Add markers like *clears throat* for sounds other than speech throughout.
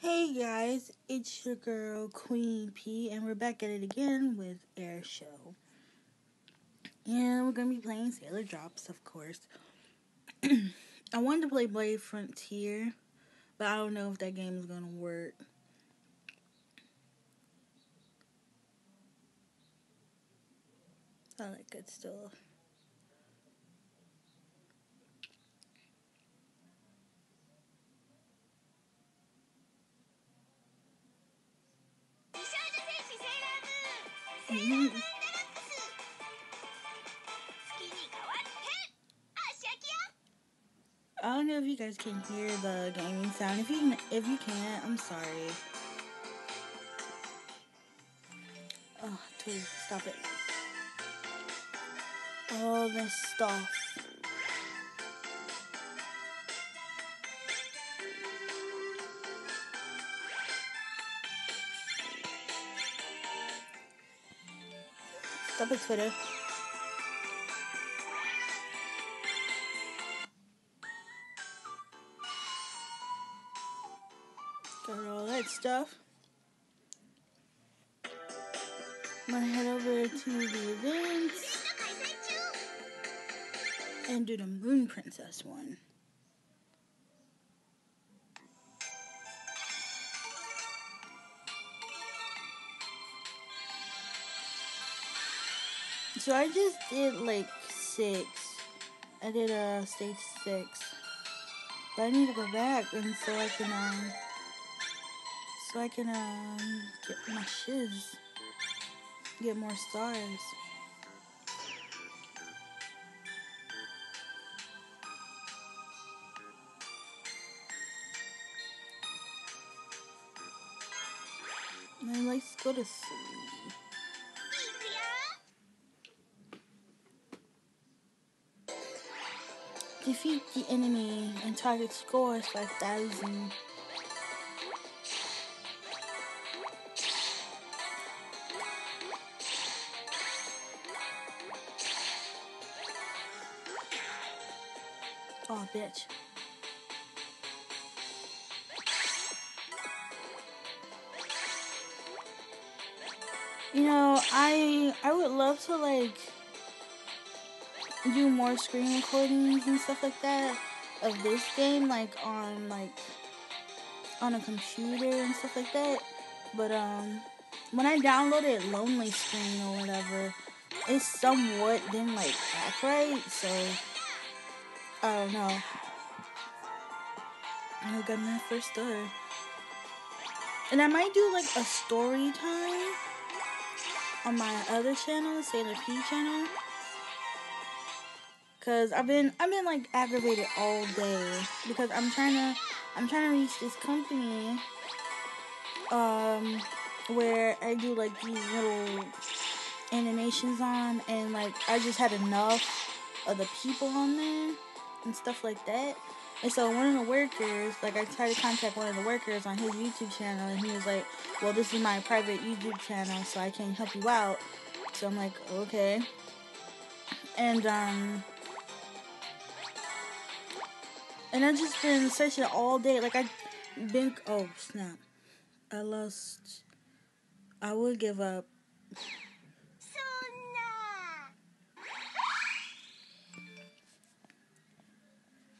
Hey guys, it's your girl Queen P, and we're back at it again with AirShou. And we're gonna be playing Sailor Drops, of course. *clears throat* I wanted to play Brave Frontier, but I don't know if that game is gonna work. I like good stuff. I don't know if you guys can hear the gaming sound. If you if you can't, I'm sorry. Oh, please stop it. All this stuff. Stop it, Twitter. Got all that stuff. I'm gonna head over to the events and do the Moon Princess one. So I just did like six. I did uh stage six. But I need to go back and so I can um so I can um get my shiz. Get more stars. Then let's go to sleep. Defeat the enemy and target scores 5,000. Oh, bitch. You know, I I would love to like do more screen recordings and stuff like that of this game, like on like on a computer and stuff like that. But um, when I downloaded Lonely Screen or whatever, it somewhat didn't like act right. So I don't know. I got my first star, and I might do like a story time on my other channel, Sailor P channel. Cause I've been I've been like aggravated all day because I'm trying to I'm trying to reach this company um where I do like these little animations on and like I just had enough of the people on there and stuff like that. And so one of the workers, like I tried to contact one of the workers on his YouTube channel and he was like, Well this is my private YouTube channel so I can't help you out. So I'm like, Okay. And um and I've just been searching all day. Like I been oh snap. I lost I would give up.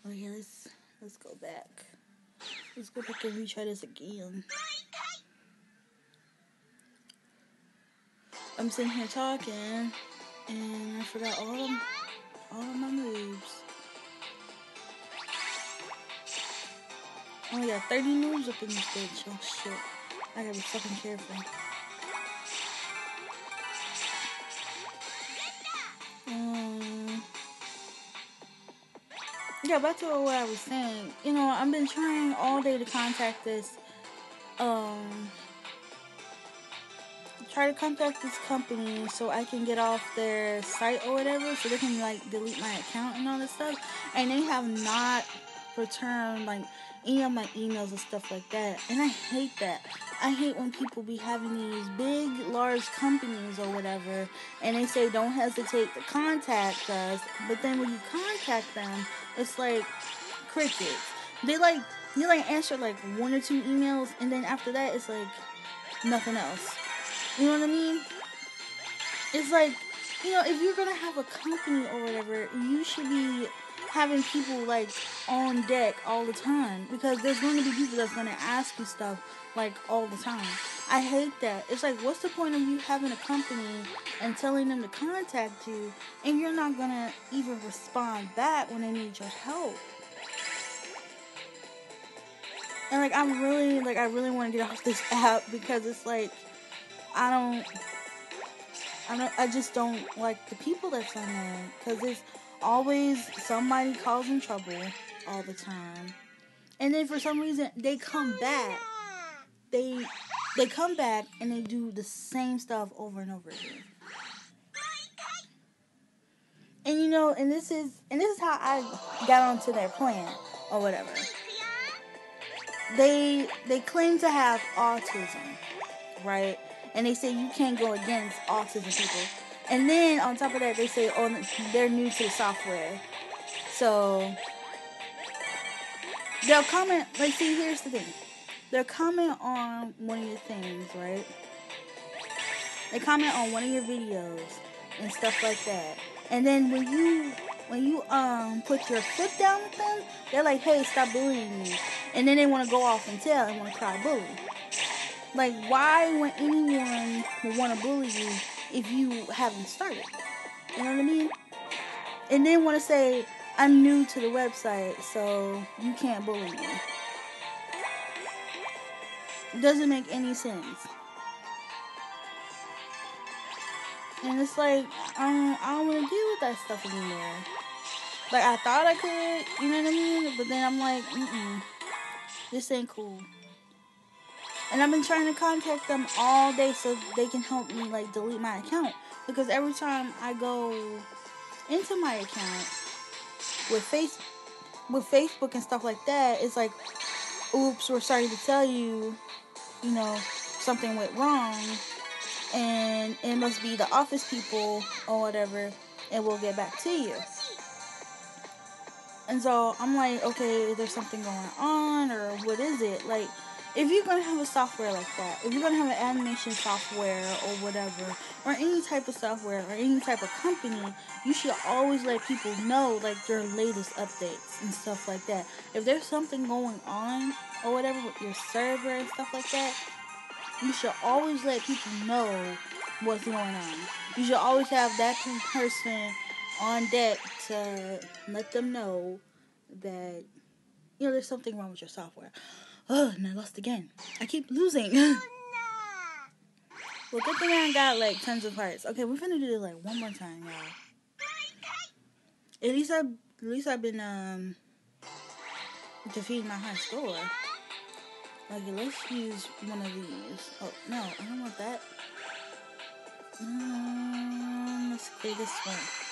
Oh yeah, let's let's go back. Let's go back and retry this again. I'm sitting here talking and I forgot all of all of my moves. Oh yeah, 30 moves up in this bitch. Oh shit. I gotta be fucking careful. Um, yeah, back to what I was saying. You know, I've been trying all day to contact this, um, try to contact this company so I can get off their site or whatever, so they can like delete my account and all this stuff. And they have not returned like of my emails and stuff like that. And I hate that. I hate when people be having these big, large companies or whatever, and they say don't hesitate to contact us. But then when you contact them, it's like crickets. They like you like answer like one or two emails, and then after that, it's like nothing else. You know what I mean? It's like, you know, if you're gonna have a company or whatever, you should be having people like on deck all the time because there's going to be people that's going to ask you stuff like all the time. I hate that. It's like, what's the point of you having a company and telling them to contact you and you're not going to even respond back when they need your help? And like, I'm really, like, I really want to get off this *laughs* app because it's like, I don't, I don't, I just don't like the people that's on there because it's always somebody causing trouble all the time. And then for some reason they come back. They they come back and they do the same stuff over and over again. And you know, and this is and this is how I got onto their plan or whatever. They they claim to have autism, right? And they say you can't go against autism people. And then on top of that, they say, oh, they're new to the software. So they'll comment. Like, see, here's the thing. They'll comment on one of your things, right? They comment on one of your videos and stuff like that. And then when you when you um put your foot down with them, they're like, "Hey, stop bullying me," and then they want to go off and tell and want to cry bully. Like, why would anyone want to bully you if you haven't started. You know what I mean? And then want to say, I'm new to the website, so you can't bully me. Doesn't make any sense. And it's like, I don't, I don't want to deal with that stuff anymore. Like, I thought I could, you know what I mean? But then I'm like, mm this ain't cool. And I've been trying to contact them all day so they can help me like delete my account. Because every time I go into my account with face with Facebook and stuff like that, it's like, oops, we're sorry to tell you, you know, something went wrong and it must be the office people or whatever and we'll get back to you. And so I'm like, okay, there's something going on or what is it? Like if you're gonna have a software like that, if you're gonna have an animation software or whatever, or any type of software or any type of company, you should always let people know like their latest updates and stuff like that. If there's something going on or whatever with your server and stuff like that, you should always let people know what's going on. You should always have that person on deck to let them know that you know there's something wrong with your software. Oh, and I lost again. I keep losing. *laughs* well, good thing I got like tons of hearts. Okay, we're gonna do it like one more time, y'all. At least I, at least I've been um defeating my high score. Like, let's use one of these. Oh no, I don't want that. Um, let's play this one.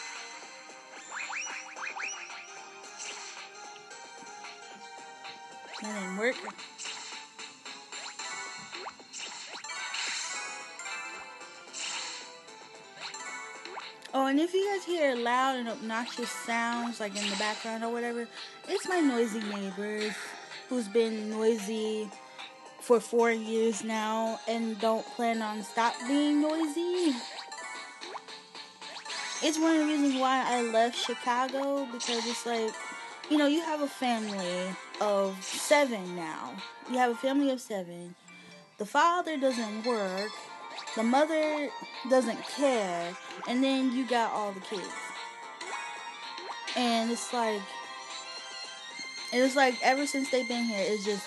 That didn't work. Oh, and if you guys hear loud and obnoxious sounds like in the background or whatever, it's my noisy neighbors who's been noisy for four years now and don't plan on stop being noisy. It's one of the reasons why I left Chicago because it's like, you know, you have a family of seven now. You have a family of seven. The father doesn't work. The mother doesn't care. And then you got all the kids. And it's like, it's like ever since they've been here, it's just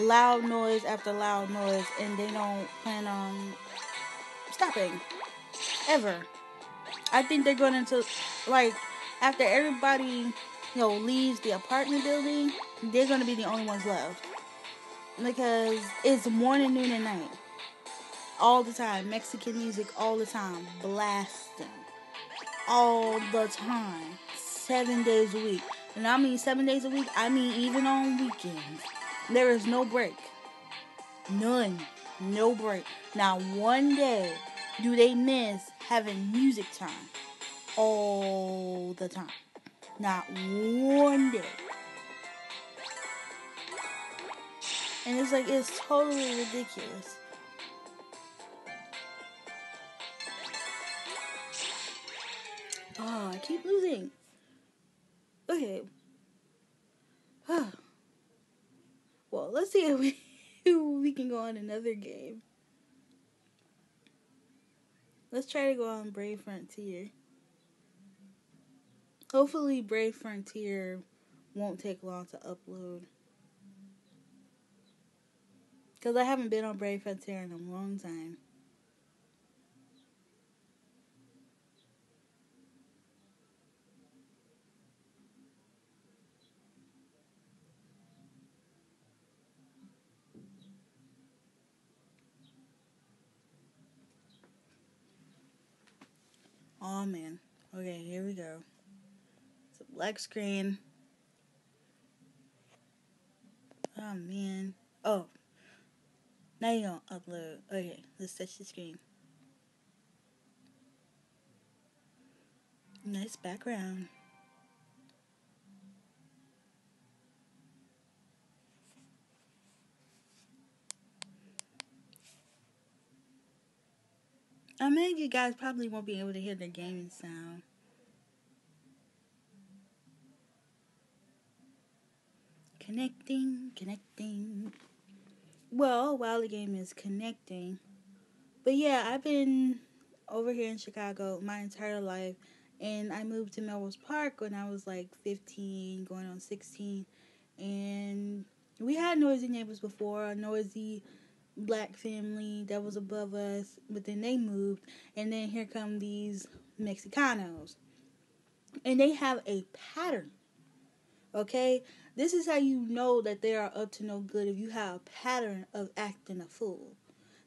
loud noise after loud noise. And they don't plan on stopping. Ever. I think they're going into, like, after everybody you know, leaves the apartment building, they're gonna be the only ones left. Because it's morning, noon, and night. All the time. Mexican music all the time. Blasting. All the time. Seven days a week. And I mean seven days a week, I mean even on weekends. There is no break. None. No break. Not one day do they miss having music time. All the time. Not one day. And it's like, it's totally ridiculous. Oh, I keep losing. Okay. Ah. well, let's see if we, *laughs* we can go on another game. Let's try to go on Brave Frontier. Hopefully, Brave Frontier won't take long to upload. Because I haven't been on Brave Frontier in a long time. Oh man. Okay, here we go. Black screen. Oh man. Oh. Now you gonna upload. Okay, let's touch the screen. Nice background. I mean, you guys probably won't be able to hear the gaming sound. Connecting, connecting. Well, while the game is connecting. But yeah, I've been over here in Chicago my entire life. And I moved to Melrose Park when I was like 15, going on 16. And we had noisy neighbors before, a noisy black family that was above us, but then they moved, and then here come these Mexicanos, and they have a pattern. Okay, this is how you know that they are up to no good if you have a pattern of acting a fool.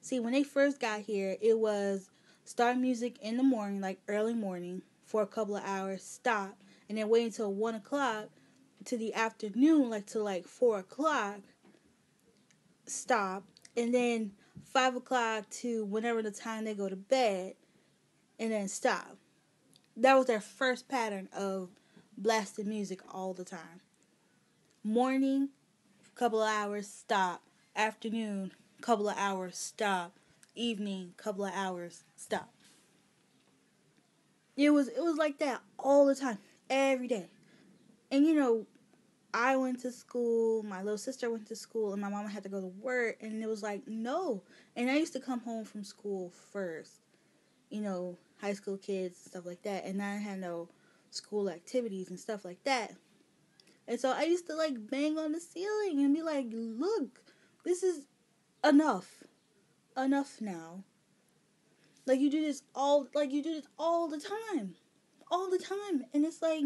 See, when they first got here, it was start music in the morning, like early morning, for a couple of hours, stop, and then wait until one o'clock to the afternoon, like to like four o'clock, stop, and then five o'clock to whenever the time they go to bed, and then stop. That was their first pattern of blasting music all the time. Morning, couple of hours, stop. Afternoon, couple of hours, stop. Evening, couple of hours, stop. It was it was like that all the time, every day. And you know, I went to school, my little sister went to school, and my mama had to go to work, and it was like, no. And I used to come home from school first, you know, high school kids and stuff like that, and I had no school activities and stuff like that. And so I used to like bang on the ceiling and be like, look, this is enough. Enough now. Like you do this all like you do this all the time. All the time. And it's like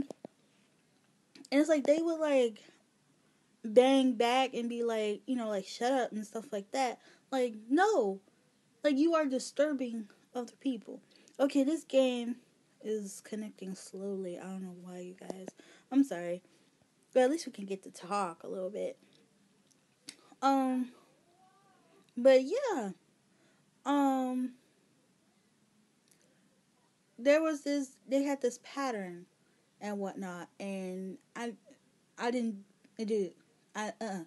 and it's like they would like bang back and be like, you know, like shut up and stuff like that. Like, no. Like you are disturbing other people. Okay, this game is connecting slowly. I don't know why you guys. I'm sorry. But at least we can get to talk a little bit. Um but yeah. Um there was this they had this pattern and whatnot, and I I didn't do. I uh.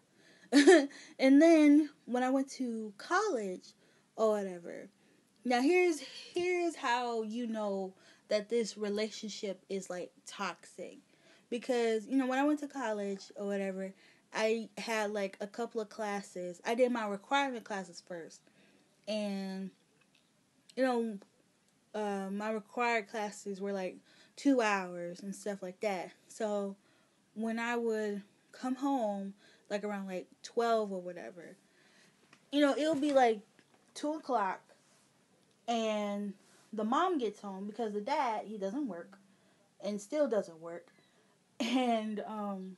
*laughs* and then when I went to college or whatever. Now here's here's how you know that this relationship is like toxic. Because, you know, when I went to college or whatever, I had like a couple of classes. I did my requirement classes first. And you know, uh, my required classes were like two hours and stuff like that. So when I would come home, like around like 12 or whatever, you know, it'll be like 2 o'clock and the mom gets home because the dad, he doesn't work and still doesn't work. And, um,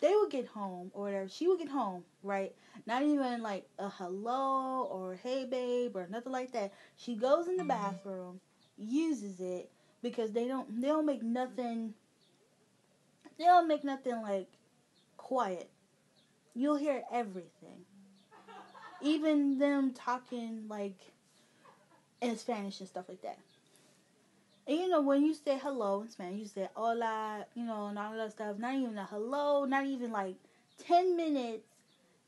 they would get home or whatever. She would get home, right? Not even like a hello or hey babe or nothing like that. She goes in the bathroom, uses it, because they don't they don't make nothing they don't make nothing like quiet. You'll hear everything. Even them talking like in Spanish and stuff like that. And you know, when you say hello in Spanish, you say hola, you know, and all that stuff. Not even a hello, not even like 10 minutes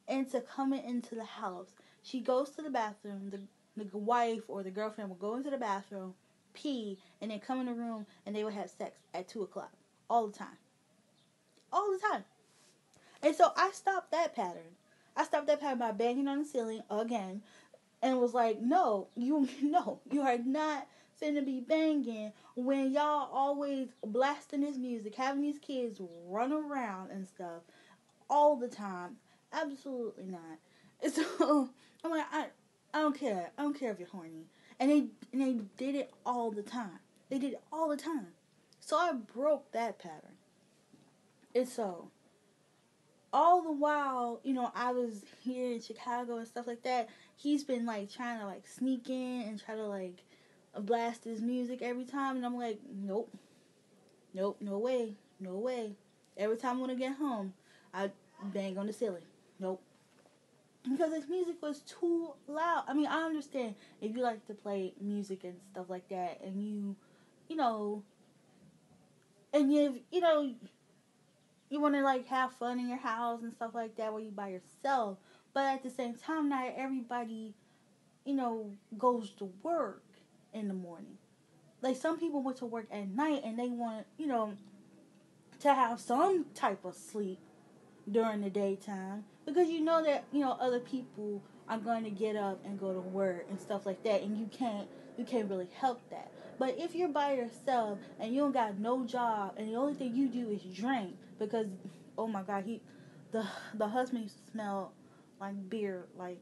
into coming into the house. She goes to the bathroom. The the wife or the girlfriend will go into the bathroom, pee, and then come in the room and they will have sex at two o'clock all the time. All the time. And so I stopped that pattern. I stopped that pattern by banging on the ceiling again and was like, no, you *laughs* no, you are not finna be banging when y'all always blasting this music, having these kids run around and stuff all the time. Absolutely not. *laughs* So I'm like, I, I don't care. I don't care if you're horny. And they and they did it all the time. They did it all the time. So I broke that pattern. And so all the while, you know, I was here in Chicago and stuff like that, he's been like trying to like sneak in and try to like blast his music every time and I'm like, Nope. Nope, no way. No way. Every time I wanna get home, I bang on the ceiling. Nope. Because his music was too loud. I mean, I understand if you like to play music and stuff like that and you you know and you you know you want to like have fun in your house and stuff like that where you by yourself but at the same time not everybody you know goes to work in the morning like some people went to work at night and they want you know to have some type of sleep during the daytime because you know that you know other people are going to get up and go to work and stuff like that and you can't you can't really help that but if you're by yourself and you don't got no job and the only thing you do is drink because oh my god, he the the husband used to smell like beer, like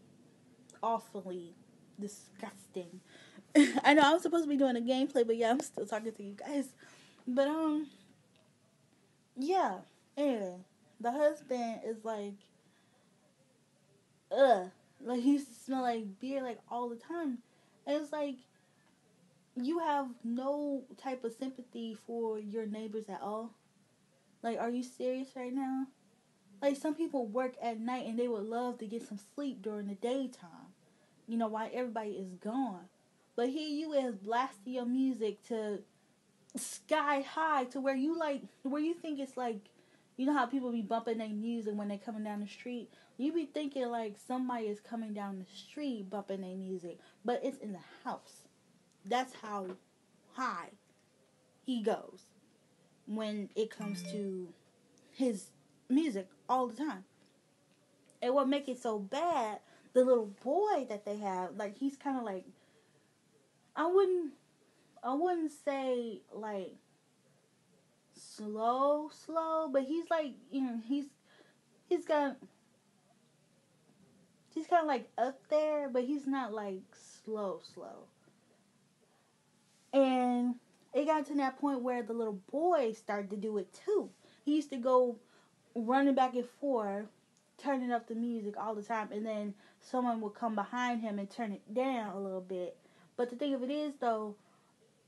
awfully disgusting. *laughs* I know I was supposed to be doing a gameplay, but yeah, I'm still talking to you guys. But um yeah, anyway, the husband is like ugh. Like he used to smell like beer like all the time. And it's like you have no type of sympathy for your neighbors at all. Like, are you serious right now? Like, some people work at night and they would love to get some sleep during the daytime, you know, while everybody is gone. But here you is blasting your music to sky high to where you like, where you think it's like, you know how people be bumping their music when they coming down the street? You be thinking like somebody is coming down the street bumping their music, but it's in the house. That's how high he goes when it comes to his music all the time. And what make it so bad, the little boy that they have, like he's kind of like I wouldn't I wouldn't say like slow slow, but he's like, you know, he's he's got he's kind of like up there, but he's not like slow slow. And it got to that point where the little boy started to do it too. He used to go running back and forth, turning up the music all the time, and then someone would come behind him and turn it down a little bit. But the thing of it is, though,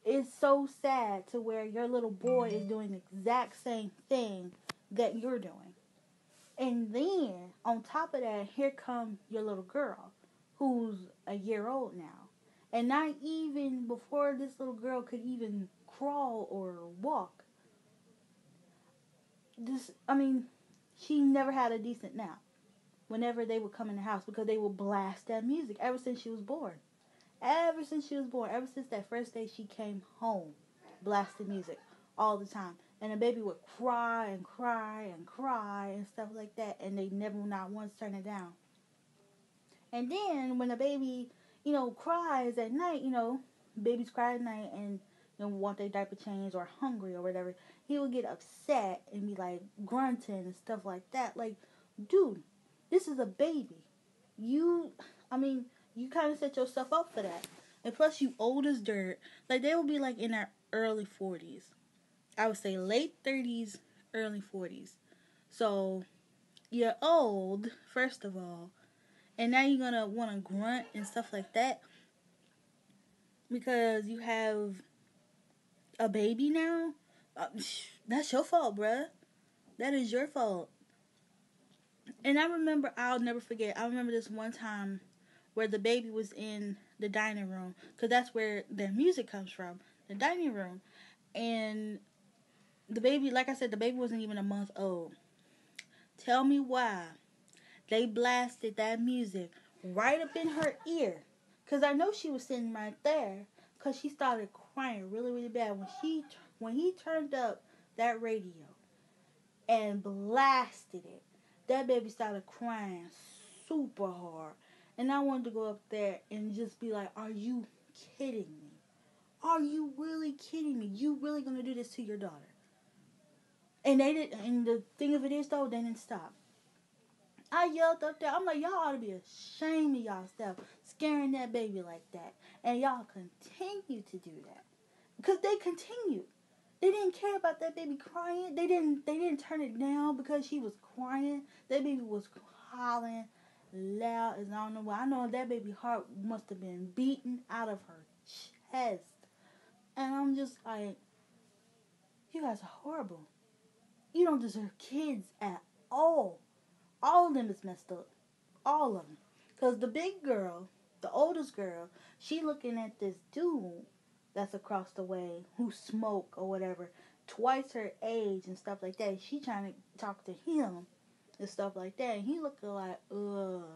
it's so sad to where your little boy is doing the exact same thing that you're doing. And then, on top of that, here come your little girl, who's a year old now. And not even before this little girl could even crawl or walk. This, I mean, she never had a decent nap whenever they would come in the house because they would blast that music ever since she was born. Ever since she was born, ever since that first day she came home, blasting music all the time. And the baby would cry and cry and cry and stuff like that, and they never, not once, turn it down. And then when the baby you know, cries at night, you know, babies cry at night and you know, want their diaper changed or hungry or whatever, he would get upset and be like grunting and stuff like that. Like, dude, this is a baby. You, I mean, you kind of set yourself up for that. And plus, you old as dirt. Like, they will be like in their early 40s. I would say late 30s, early 40s. So, you're old, first of all and now you're gonna want to grunt and stuff like that because you have a baby now. Uh, *sighs* that's your fault, bruh. That is your fault. And I remember, I'll never forget. I remember this one time where the baby was in the dining room because that's where their music comes from, the dining room, and the baby, like I said, the baby wasn't even a month old. Tell me why they blasted that music right up in her ear. Cause I know she was sitting right there. Cause she started crying really, really bad when she when he turned up that radio and blasted it. That baby started crying super hard. And I wanted to go up there and just be like, Are you kidding me? Are you really kidding me? You really gonna do this to your daughter? And they did and the thing of it is though, they didn't stop. I yelled up there. I'm like, y'all ought to be ashamed of y'all stuff, scaring that baby like that. And y'all continue to do that. Because they continued. They didn't care about that baby crying. They didn't they didn't turn it down because she was crying. That baby was hollering loud as I don't know why. I know that baby heart must have been beaten out of her chest. And I'm just like, you guys are horrible. You don't deserve kids at all. All of them is messed up. All of them. Because the big girl, the oldest girl, she looking at this dude that's across the way who smoke or whatever, twice her age and stuff like that. She trying to talk to him and stuff like that. And he looked like, uh,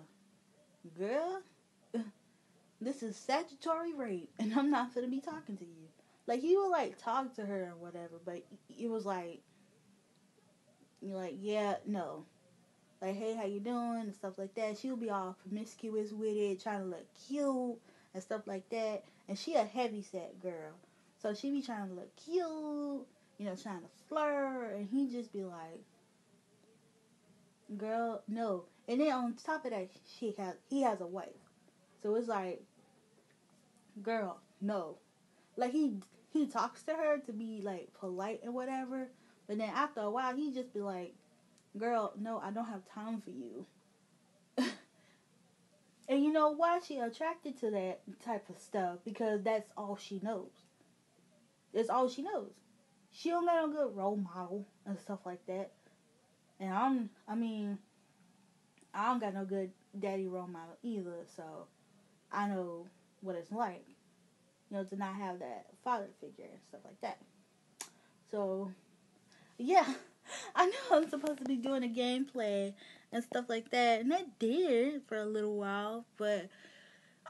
girl, *laughs* this is statutory rape, and I'm not gonna be talking to you. Like he would like talk to her or whatever, but it was like, you're like, yeah, no, like, hey, how you doing, and stuff like that. She'll be all promiscuous with it, trying to look cute and stuff like that. And she a heavy set girl, so she be trying to look cute, you know, trying to flirt, and he just be like, girl, no. And then on top of that, she has he has a wife, so it's like, girl, no. Like he he talks to her to be like polite and whatever, but then after a while, he just be like girl, no, I don't have time for you. *laughs* and you know why she attracted to that type of stuff? Because that's all she knows. That's all she knows. She don't got no good role model and stuff like that. And I'm, I mean, I don't got no good daddy role model either. So I know what it's like, you know, to not have that father figure and stuff like that. So, yeah. *laughs* I know I'm supposed to be doing a gameplay and stuff like that, and I did for a little while, but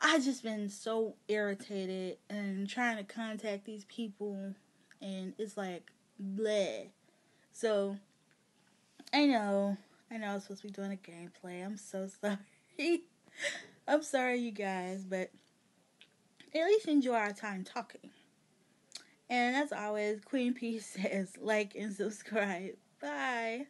I just been so irritated and trying to contact these people, and it's like bleh. So I know, I know I was supposed to be doing a gameplay. I'm so *laughs* sorry. I'm sorry, you guys, but at least enjoy our time talking. And as always, Queen P *laughs* says like and subscribe. Bye.